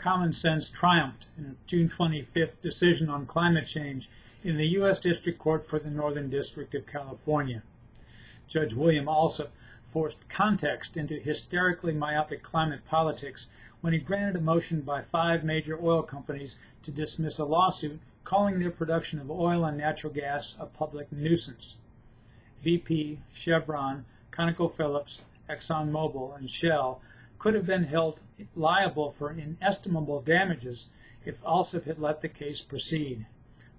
common sense triumphed in a June 25th decision on climate change in the U.S. District Court for the Northern District of California. Judge William Alsup forced context into hysterically myopic climate politics when he granted a motion by five major oil companies to dismiss a lawsuit calling their production of oil and natural gas a public nuisance. BP, Chevron, ConocoPhillips, ExxonMobil, and Shell could have been held liable for inestimable damages if Alsup had let the case proceed.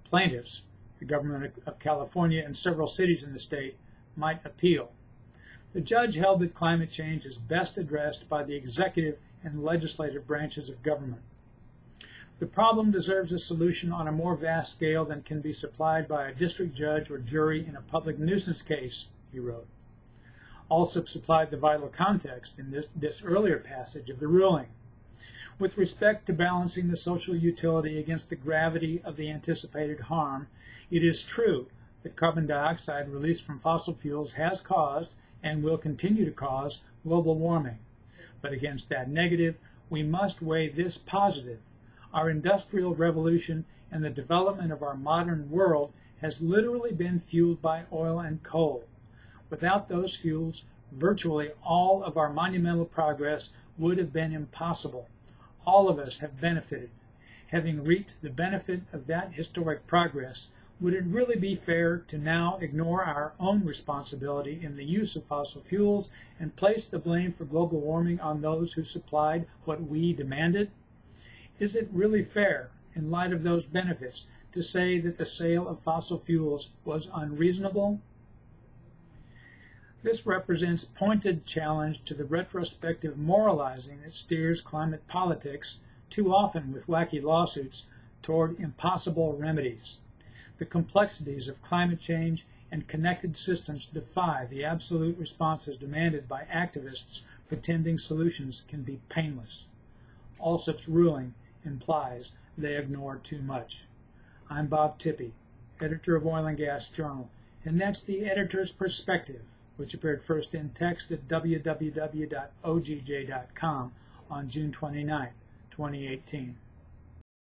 Plaintiffs, the government of California and several cities in the state, might appeal. The judge held that climate change is best addressed by the executive and legislative branches of government. The problem deserves a solution on a more vast scale than can be supplied by a district judge or jury in a public nuisance case, he wrote. Alsup supplied the vital context in this, this earlier passage of the ruling. With respect to balancing the social utility against the gravity of the anticipated harm, it is true that carbon dioxide released from fossil fuels has caused and will continue to cause global warming. But against that negative, we must weigh this positive. Our industrial revolution and the development of our modern world has literally been fueled by oil and coal. Without those fuels, virtually all of our monumental progress would have been impossible. All of us have benefited. Having reaped the benefit of that historic progress, would it really be fair to now ignore our own responsibility in the use of fossil fuels and place the blame for global warming on those who supplied what we demanded? Is it really fair, in light of those benefits, to say that the sale of fossil fuels was unreasonable? This represents pointed challenge to the retrospective moralizing that steers climate politics, too often with wacky lawsuits, toward impossible remedies. The complexities of climate change and connected systems defy the absolute responses demanded by activists pretending solutions can be painless. Alsup's ruling implies they ignore too much. I'm Bob Tippee, editor of Oil and Gas Journal, and that's the editor's perspective, which appeared first in text at www.ogj.com on June 29, 2018.